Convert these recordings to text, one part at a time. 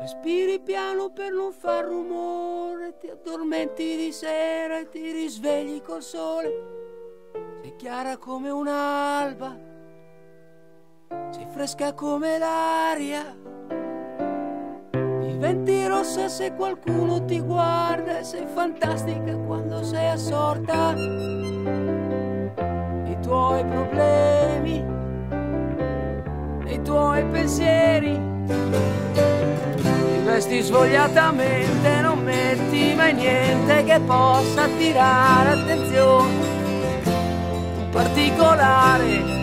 Respiri piano per non far rumore, ti addormenti di sera e ti risvegli col sole. Sei chiara come un'alba, fresca come l'aria. Diventi rossa se qualcuno ti guarda sei fantastica quando sei assorta. I tuoi problemi, i tuoi pensieri vesti svogliatamente, non metti mai niente che possa attirare attenzione. Un particolare,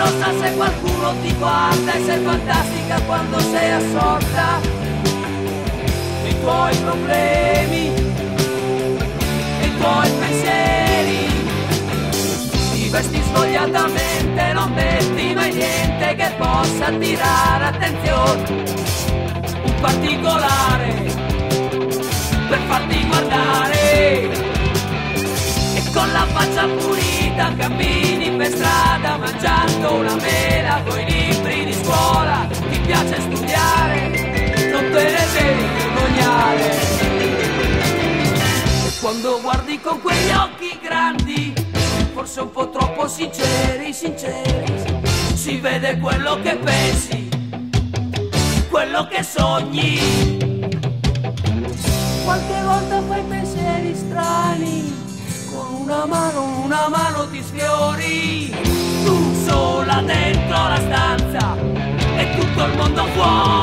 smetti rossa se qualcuno ti guarda e sei fantastica quando sei assorta, i tuoi problemi, i tuoi pensieri, ti vesti svogliatamente, non metti mai niente che possa attirare attenzione. Particolare per farti guardare. E con la faccia pulita cammini per strada mangiando una mela con i libri di scuola. Ti piace studiare non te ne devi vergognare. E quando guardi con quegli occhi grandi forse un po' troppo sinceri sinceri si vede quello che pensi quello che sogni. Qualche volta fai pensieri strani, con una mano, una mano ti sfiora dentro la stanza e tutto il mondo fuori.